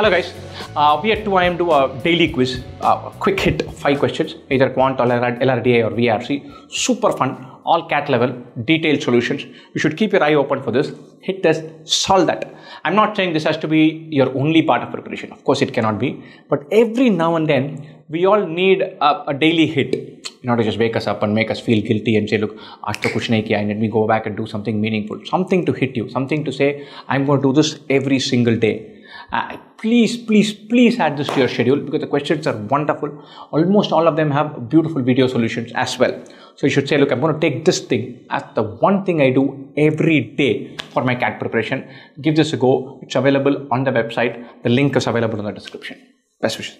Hello guys, uh, we at 2IIM do a daily quiz, uh, quick hit, five questions, either quant or LRDI or VRC. Super fun, all cat level, detailed solutions. You should keep your eye open for this. Hit this, solve that. I'm not saying this has to be your only part of preparation. Of course, it cannot be. But every now and then, we all need a, a daily hit. You know, to just wake us up and make us feel guilty and say, look, aaj to kuch nahi kiya, and let me go back and do something meaningful. Something to hit you, something to say, I'm going to do this every single day. Uh, please, please, please add this to your schedule because the questions are wonderful. Almost all of them have beautiful video solutions as well. So you should say, look, I'm going to take this thing as the one thing I do every day for my CAT preparation. Give this a go. It's available on the website. The link is available in the description. Best wishes.